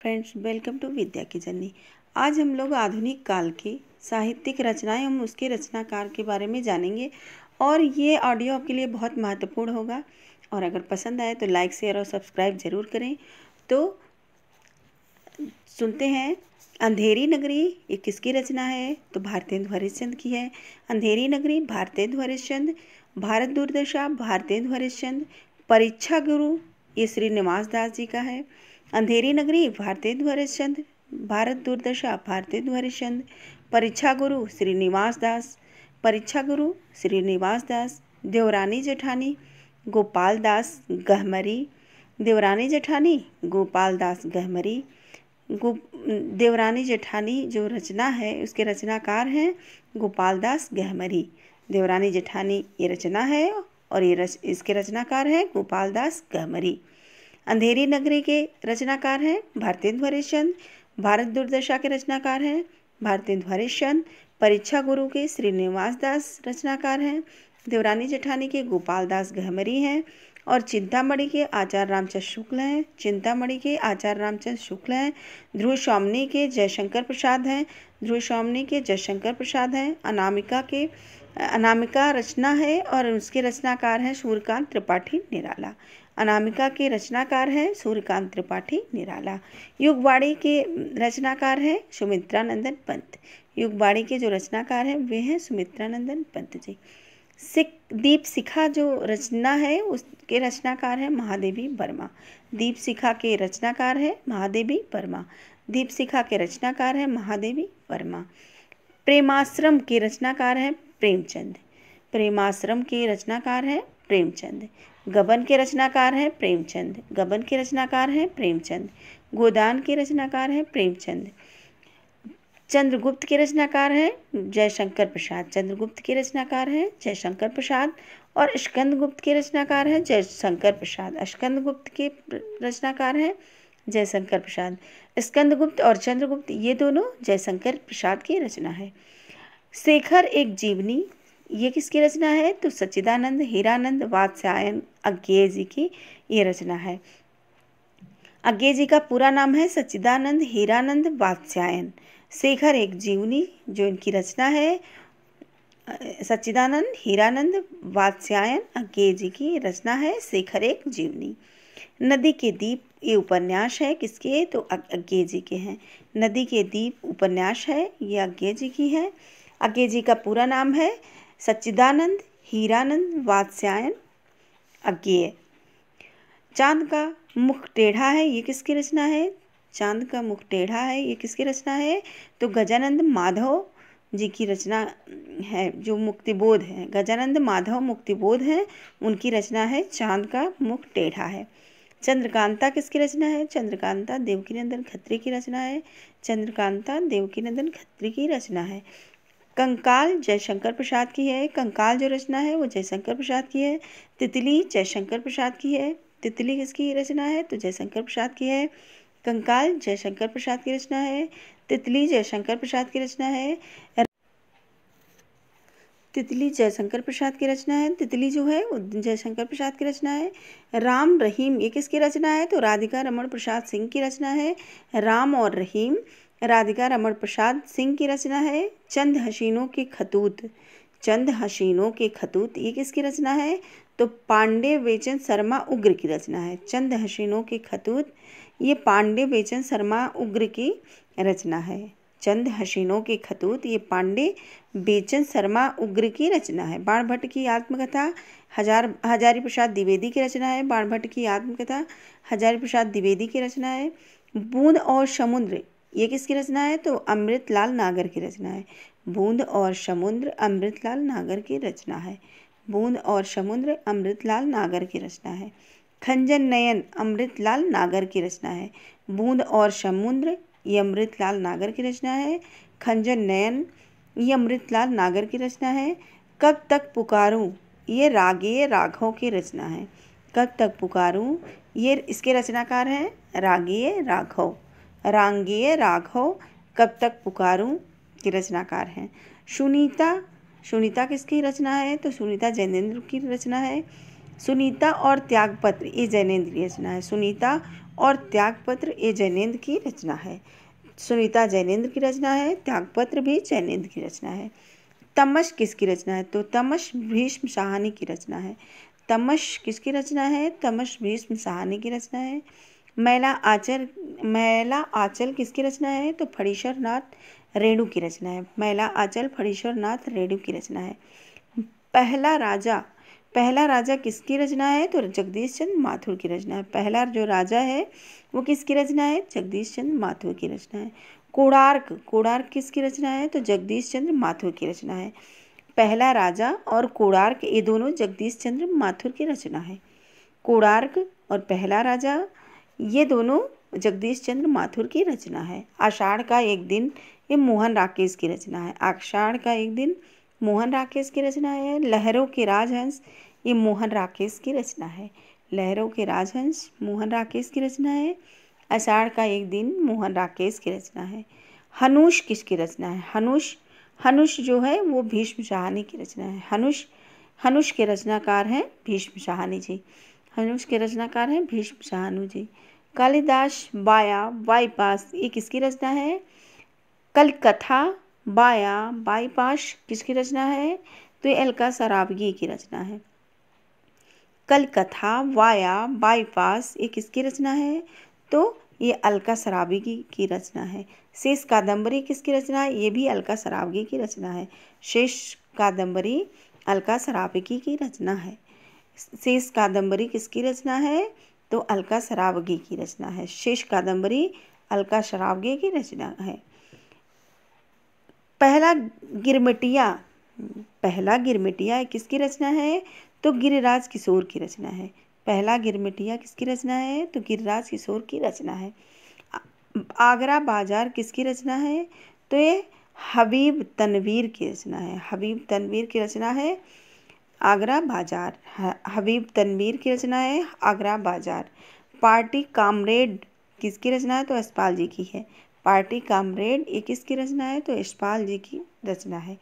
Friends welcome to विद्या की journey आज हम लोग आधुनिक काल की साहित्यिक रचनाएँ हम उसके रचनाकार के बारे में जानेंगे और ये ऑडियो आपके लिए बहुत महत्वपूर्ण होगा। और अगर पसंद आए तो लाइक शेयर और सब्सक्राइब ज़रूर करें। तो सुनते हैं, अंधेरी नगरी ये किसकी रचना है? तो भारतेंदु हरिश्चंद्र की है। अंधेरी नगरी, भारतेंदु हरिश्चंद्र भारत दूरदर्शा भारतेंदु हरिश्चंद्र परीक्षा गुरु ये श्रीनिवास दास जी का है। अंधेरी नगरी, भारतीय हरिश्चंद्र भारत दूरदर्शा भारतेंदु हरिश्चंद्र परीक्षा गुरु श्रीनिवास दास परीक्षा गुरु श्रीनिवास दास, देवरानी जेठानी, गोपाल दास गहमरी, देवरानी जेठानी, गोपाल दास गहमरी, गो, देवरानी जेठानी जो रचना है, उसके रचनाकार हैं गोपाल दास गहमरी। देवरानी जेठानी ये रचना है और ये रच, इसके रचनाकार हैं गोपाल दास गहमरी। अंधेरी नगरी के रचनाकार हैं भारतेंदु हरिश्चंद्र भारत दुर्दशा के रचनाकार हैं भारतेंदु हरिश्चंद्र परीक्षा गुरु के श्रीनिवास दास रचनाकार हैं, देवरानी जेठानी के गोपाल दास गहमरी हैं और चिंतामणि के आचार्य रामचंद्र शुक्ल हैं। चिंतामणि के आचार्य रामचंद्र शुक्ल हैं, ध्रुव स्वामी के जयशंकर प्रसाद हैं, ध्रुव स्वामी के जयशंकर प्रसाद हैं, अनामिका के, अनामिका रचना है और उसके रचनाकार हैं सूर्यकांत त्रिपाठी निराला। अनामिका के रचनाकार हैं सूर्यकांत त्रिपाठी, निराला। युगवाड़ी के रचनाकार हैं सुमित्रानंदन पंत। युगवाड़ी के जो रचनाकार हैं, वे हैं सुमित्रानंदन पंत जी। सिख, दीप शिखा जो रचना है, उसके रचनाकार हैं महादेवी वर्मा। दीप शिखा के रचनाकार हैं महादेवी वर्मा। दीप शिखा के रचनाकार हैं महादेवी वर्मा। प्रेमाश्रम के रचनाकार हैं प्रेमचंद। प्रेमाश्रम के रचनाकार हैं प्रेमचंद। गबन के रचनाकार हैं प्रेमचंद। गबन के रचनाकार हैं प्रेमचंद। गोदान के रचनाकार हैं प्रेमचंद। चंद्रगुप्त के रचनाकार हैं जयशंकर प्रसाद। चंद्रगुप्त के रचनाकार हैं जयशंकर प्रसाद और स्कंदगुप्त के रचनाकार हैं जयशंकर प्रसाद। स्कंदगुप्त के रचनाकार हैं जयशंकर प्रसाद। स्कंदगुप्त और चंद्रगुप्त, ये दोनों जयशंकर प्रसाद की रचना है। शेखर एक जीवनी ये किसकी रचना है? तो सच्चिदानंद हीरानंद वात्स्यायन अज्ञेय जी की ये रचना है। अज्ञेय जी का पूरा नाम है सच्चिदानंद हीरानंद वात्स्यायन। शेखर एक जीवनी जो इनकी रचना है। सच्चिदानंद हीरानंद वात्स्यायन अज्ञेय जी की रचना है। शेखर एक जीवनी। नदी के दीप, ये उपन्यास है किसके? तो अज्ञेय जी के हैं। नदी के दीप, उपन्यास है, ये अज्ञेय जी की है। अज्ञेय जी का पूरा नाम है सच्चिदानंद, हीरानंद, वात्स्यायन। अज्ञेय चाँद का मुख टेढ़ा है, ये किसकी रचना है? चाँद का मुख टेढ़ा है, ये किसकी रचना है? तो गजानंद माधव जी की रचना है, जो मुक्तिबोध है। गजानंद माधव मुक्तिबोध है, उनकी रचना है, चाँद का मुख टेढ़ा है। चंद्रकांता किसकी रचना है? चंद्रकांता देवकीनंदन खत्री की रचना है। चंद्रकांता देवकीनंदन खत्री की रचना है। कंकाल जयशंकर प्रसाद की है। कंकाल जो रचना है, वो जयशंकर प्रसाद की है। तितली जयशंकर प्रसाद की है। तितली किसकी रचना है? तो जयशंकर प्रसाद की है। कंकाल जयशंकर प्रसाद की रचना है। तितली जयशंकर प्रसाद की रचना है। तितली जयशंकर प्रसाद की रचना है। तितली जो है, वो जयशंकर प्रसाद की रचना है। राम रहीम, ये किसकी रचना है? तो राधिका रमन प्रसाद सिंह की रचना है। राम और रहीम राधिका रमन प्रसाद सिंह की रचना है। चंद हसीनों के खतूत। चंद हसीनों के खतूत, ये किसकी रचना है? तो पांडे वेचन शर्मा उग्र की रचना है। चंद हसीनों के खतूत, ये पांडे वेचन शर्मा उग्र की रचना है। चंद हसीनों के खतूत, ये पांडे बेचन शर्मा उग्र की रचना है। बाण भट्ट की आत्मकथा, हज़ार, हजारी प्रसाद द्विवेदी की रचना है। बाण भट्ट की आत्मकथा, हजारी प्रसाद द्विवेदी की रचना है। बूंद और समुद्र ये किसकी रचना है? तो अमृतलाल नागर की रचना है। बूंद और समुद्र अमृतलाल नागर की रचना है। बूंद और समुद्र अमृतलाल नागर की रचना है। खंजन नयन अमृतलाल नागर की रचना है। बूंद और समुद्र ये अमृतलाल नागर की रचना है। खंजन नयन ये अमृतलाल नागर की रचना है। कब तक पुकारूं? ये रागेय राघव की रचना है। कब तक पुकारूं? ये इसके रचनाकार हैं? रागेय राघव। रांगेय राघव, कब तक पुकारूं की रचनाकार हैं। सुनीता सुनीता किसकी रचना है? तो सुनीता जैनेन्द्र की रचना है। सुनीता और त्यागपत्र, ये जैनेन्द्र की रचना है। सुनीता और त्यागपत्र, ये जैनेन्द्र की रचना है। सुनीता जैनेन्द्र की रचना है, त्यागपत्र भी जैनेन्द्र की रचना है। तमश किसकी रचना है? तो तमश भीष्म साहनी की रचना है। तमश किसकी रचना है? तमश भीष्म साहनी की रचना है। मैला आचल मैला आचल किसकी रचना है? तो फणीश्वर नाथ रेणु की रचना है। मैला आचल फणीश्वर नाथ रेणु की रचना है। पहला राजा पहला राजा किसकी रचना है? तो जगदीश चंद्र माथुर की रचना है। पहला जो राजा है, वो किसकी रचना है? जगदीश चंद्र माथुर की रचना है। कोणार्क कोणार्क किसकी रचना है? तो जगदीश चंद्र माथुर की रचना है। पहला राजा और कोणार्क, ये दोनों जगदीश चंद्र माथुर की रचना है। कोणार्क और पहला राजा ये दोनों जगदीश चंद्र माथुर की रचना है। आषाढ़ का एक दिन ये मोहन राकेश की रचना है। आषाढ़ का एक दिन मोहन राकेश की रचना है। लहरों के राजहंस ये मोहन राकेश की रचना है। लहरों के राजहंस मोहन राकेश की रचना है। आषाढ़ का एक दिन मोहन राकेश की रचना है। हनुष किसकी रचना है? हनुष हनुष जो है वो भीष्म शाहानी की रचना है। हनुष हनुष के रचनाकार हैं भीष्म शाहानी जी। हनुष के रचनाकार हैं भीष्म शाहानु जी। कालिदास बाया बाईपास ये किसकी रचना है? कलकथा बाया बाईपास किसकी रचना है? तो ये अलका सराबगी की रचना है। कलकथा वाया बाईपास ये किसकी रचना है? तो ये अलका सराबगी की, रचना है। शेष कादम्बरी किसकी रचना है? ये भी अलका सराबगी की रचना है। शेष कादम्बरी अलका सराबगी की रचना है। शेष कादम्बरी किसकी रचना है? तो अलका सरावगी की रचना है। शेष कादम्बरी अलका सरावगी की रचना है। पहला गिरमिटिया पहला गिरमिटिया किसकी रचना है? तो गिरिराज किशोर की रचना है। पहला गिरमिटिया किसकी रचना है? तो गिरिराज किशोर की रचना है। आगरा बाज़ार किसकी रचना है? तो ये हबीब तनवीर की रचना है। हबीब तनवीर की रचना है। आगरा बाज़ार हबीब तनवीर की रचना है आगरा बाज़ार। पार्टी कामरेड किसकी रचना है? तो यशपाल जी की है। पार्टी कामरेड ये किसकी रचना है? तो यशपाल जी की रचना है।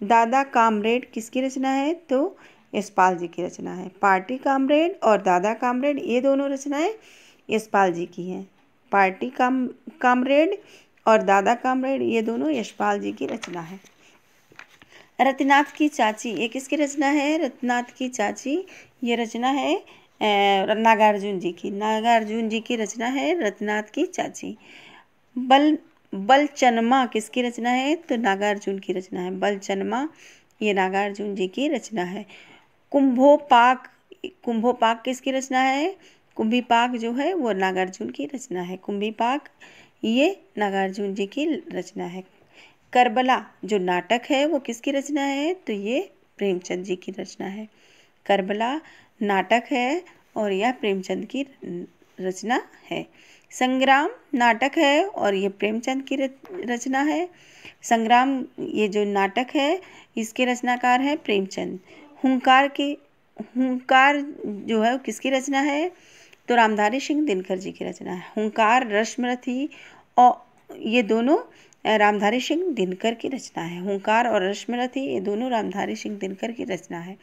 दादा कामरेड किसकी रचना है? तो यशपाल जी की रचना है। पार्टी कामरेड और दादा कामरेड ये दोनों रचनाएँ यशपाल जी की हैं। पार्टी काम, कामरेड और दादा कामरेड ये दोनों यशपाल जी की रचना है। रत्नाथ की चाची, ये किसकी रचना है? रत्नाथ की चाची, ये रचना है नागार्जुन जी की। नागार्जुन जी की रचना है, रत्नाथ की चाची। बल, बलचनमा किसकी रचना है? तो नागार्जुन की रचना है। बलचनमा, ये नागार्जुन जी की रचना है। कुंभोपाक कुंभोपाक किसकी रचना है? कुंभीपाक जो है, वो नागार्जुन की रचना है। कुंभीपाक, ये नागार्जुन जी की रचना है। करबला, जो नाटक है, वो किसकी रचना है? तो ये प्रेमचंद जी की रचना है। करबला नाटक है और यह प्रेमचंद की रचना है। संग्राम नाटक है और ये प्रेमचंद की रचना है। संग्राम, ये जो नाटक है, इसके रचनाकार है प्रेमचंद। हुंकार के, हुंकार जो है किसकी रचना है? तो रामधारी सिंह दिनकर जी की रचना है। हुंकार, रश्मरथी और ये दोनों रामधारी सिंह दिनकर की रचना है। हुंकार और रश्मिरथी, ये दोनों रामधारी सिंह दिनकर की रचना है।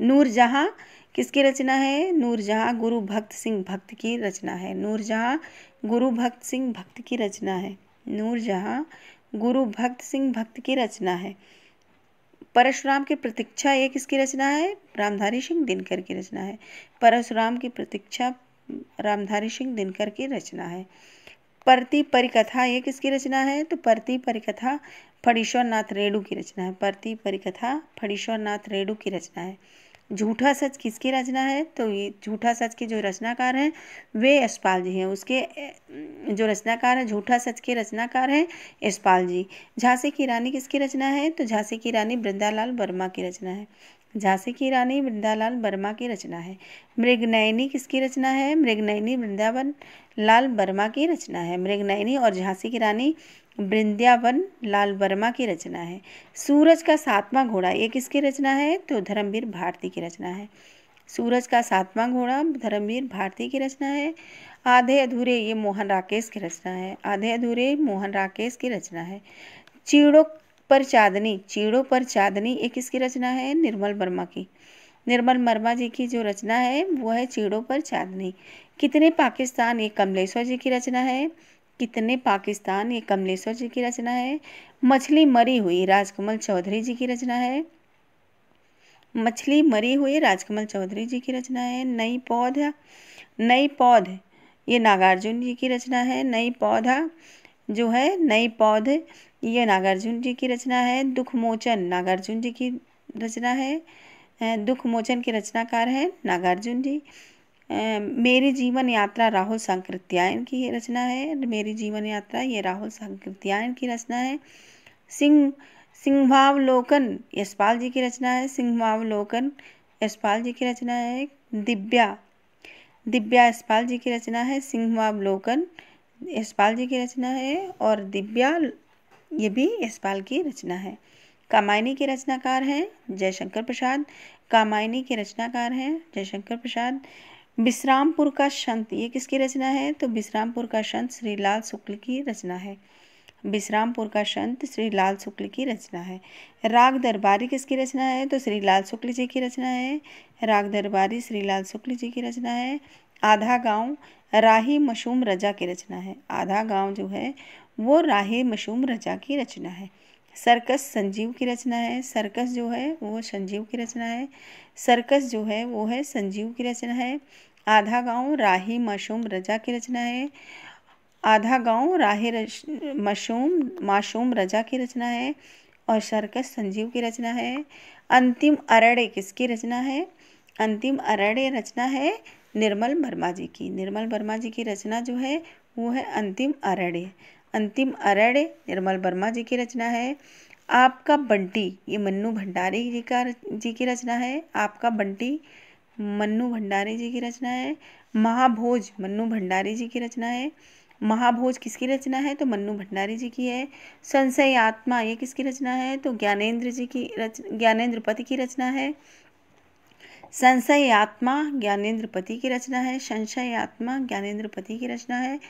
नूरजहाँ किसकी रचना है? नूरजहाँ गुरु भक्त सिंह भक्त की रचना है। नूरजहाँ गुरु भक्त सिंह भक्त की रचना है। नूरजहाँ गुरु भक्त सिंह भक्त की रचना है। परशुराम की प्रतीक्षा ये किसकी रचना है? रामधारी सिंह दिनकर की रचना है। परशुराम की प्रतीक्षा रामधारी सिंह दिनकर की रचना है। परती परिकथा, ये किसकी रचना है? तो परती परिकथा फणीश्वर नाथ रेणु की रचना है। परती परिकथा फणीश्वर नाथ रेणु की रचना है। झूठा सच किसकी रचना है? तो ये झूठा सच के जो रचनाकार हैं, वे यशपाल जी हैं। उसके जो रचनाकार हैं, झूठा सच के रचनाकार हैं यशपाल जी। झांसी की रानी किसकी रचना है? तो झांसी की रानी वृंदालाल वर्मा की रचना है। झांसी की रानी वृंदालाल वर्मा की रचना है। मृगनयनी किसकी रचना है? मृगनयनी वृंदावन लाल वर्मा की रचना है। मृगनयनी और झांसी की रानी वृंदावन लाल वर्मा की रचना है। सूरज का सातवां घोड़ा, ये किसकी रचना है? तो धर्मवीर भारती की रचना है। सूरज का सातवां घोड़ा, धर्मवीर भारती की रचना है। आधे अधूरे, ये मोहन राकेश की रचना है। आधे अधूरे, मोहन राकेश की रचना है। चीड़ों पर चांदनी, चीड़ों पर चांदनी, ये किसकी रचना है? निर्मल वर्मा की। निर्मल वर्मा जी की जो रचना है, वो है चीड़ों पर चांदनी। कितने पाकिस्तान, ये कमलेश्वर जी की रचना है। कितने पाकिस्तान, ये कमलेश्वर जी की रचना है। मछली मरी हुई, राजकमल चौधरी जी की रचना है। मछली मरी हुई, राजकमल चौधरी जी की रचना है। नई पौधा, नई पौध, ये नागार्जुन जी की रचना है। नई पौधा जो है, नई पौध ये नागार्जुन जी की रचना है, दुखमोचन नागार्जुन जी की रचना है दुख मोचन के रचनाकार हैं नागार्जुन जी। मेरी जीवन यात्रा राहुल संकृत्यायन की रचना है, मेरी जीवन यात्रा ये राहुल संकृत्यायन की रचना है। सिंह सिंहावलोकन यशपाल जी की रचना है सिंहावलोकन यशपाल जी की रचना है। दिव्या दिव्या यशपाल जी की रचना है सिंहावलोकन यशपाल जी की रचना है और दिव्या ये भी यशपाल की रचना है। कामायनी के रचनाकार हैं जयशंकर प्रसाद। कामायनी के रचनाकार हैं जयशंकर प्रसाद। विश्रामपुर का संत, ये किसकी रचना है? तो विश्रामपुर का संत श्री लाल शुक्ल की रचना है। विश्रामपुर का संत श्री लाल शुक्ल की रचना है। राग दरबारी किसकी रचना है? तो श्री लाल शुक्ल जी की रचना है। राग दरबारी श्री लाल शुक्ल जी की रचना है। आधा गाँव राही मशूम रजा की रचना है। आधा गाँव जो है वो राही मशूम रजा की रचना है। सर्कस संजीव की रचना है। सर्कस जो है, वो संजीव की रचना है। सर्कस जो है, वो है संजीव की रचना है। आधा गाँव राही मशूम रजा की रचना है। आधा गाँव राही मशूम, माशूम रजा की रचना है और सर्कस संजीव की रचना है। अंतिम अरड़े किसकी रचना है? अंतिम अरड़े रचना है निर्मल वर्मा जी की। निर्मल वर्मा जी की रचना जो है, वो है अंतिम अरड़े। अंतिम अरण्य निर्मल वर्मा जी की रचना है। आपका बंटी, ये मन्नू भंडारी जी का जी की रचना है। आपका बंटी, मन्नू भंडारी जी की रचना है। महाभोज, मन्नू भंडारी जी की रचना है। महाभोज किसकी रचना है? तो मन्नू भंडारी जी की है। संशय आत्मा, ये किसकी रचना है? तो ज्ञानेन्द्र जी की रच ज्ञानेन्द्र पति की रचना है। संशय आत्मा ज्ञानेन्द्र पति की रचना है। संशय आत्मा ज्ञानेन्द्र पति की रचना है।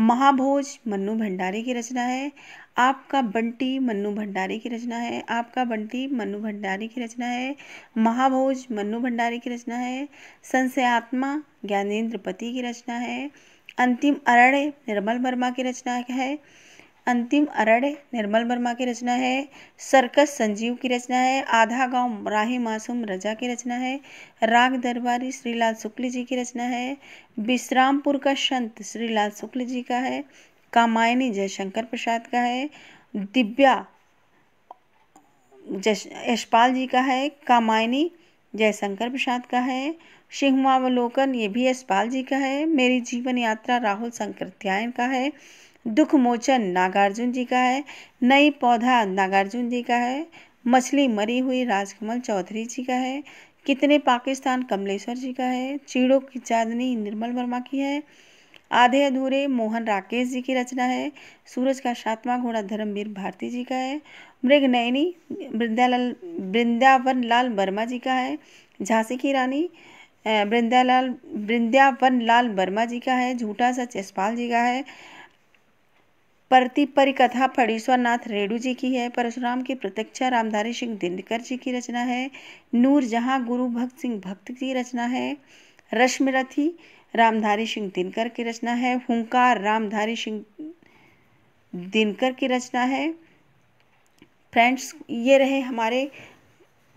महाभोज मन्नू भंडारी की रचना है। आपका बंटी मन्नू भंडारी की रचना है। आपका बंटी मन्नू भंडारी की रचना है। महाभोज मन्नू भंडारी की रचना है। संशयात्मा ज्ञानेन्द्रपति की रचना है। अंतिम अरण्य निर्मल वर्मा की रचना है। अंतिम अरण्य निर्मल वर्मा की रचना है, सर्कस संजीव की रचना है, आधा गाँव राही मासूम रजा की रचना है, राग दरबारी श्रीलाल शुक्ल जी की रचना है विश्रामपुर का संत श्रीलाल शुक्ल जी का है, कामायनी जयशंकर प्रसाद का है, दिव्या यशपाल जी का है, कामायनी जयशंकर प्रसाद का है सिंहमावलोकन ये भी यशपाल जी का है, मेरी जीवन यात्रा राहुल संकृत्यायन का है दुख मोचन नागार्जुन जी का है, नई पौधा नागार्जुन जी का है, मछली मरी हुई राजकमल चौधरी जी का है, कितने पाकिस्तान कमलेश्वर जी का है, चीड़ों की चांदनी निर्मल वर्मा की है, आधे अधूरे मोहन राकेश जी की रचना है, सूरज का सातवां घोड़ा धर्मवीर भारती जी का है मृग नयनी वृंदालाल वृंदावन लाल वर्मा जी का है, झांसी की रानी वृंदालाल वृंदावन लाल वर्मा जी का है, झूठा सच यशपाल जी का है परती परिकथा फणीश्वर नाथ रेडू जी की है, परशुराम की प्रत्यक्षा रामधारी सिंह दिनकर जी की रचना है, नूर जहाँ गुरु भक्त सिंह भक्त की रचना है, रश्मिरथी, रामधारी सिंह दिनकर की रचना है, हुंकार, रामधारी सिंह दिनकर की रचना है। फ्रेंड्स, ये रहे हमारे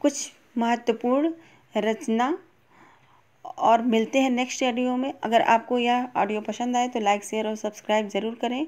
कुछ महत्वपूर्ण रचना और मिलते हैं नेक्स्ट ऑडियो में। अगर आपको यह ऑडियो पसंद आए तो लाइक, शेयर और सब्सक्राइब ज़रूर करें।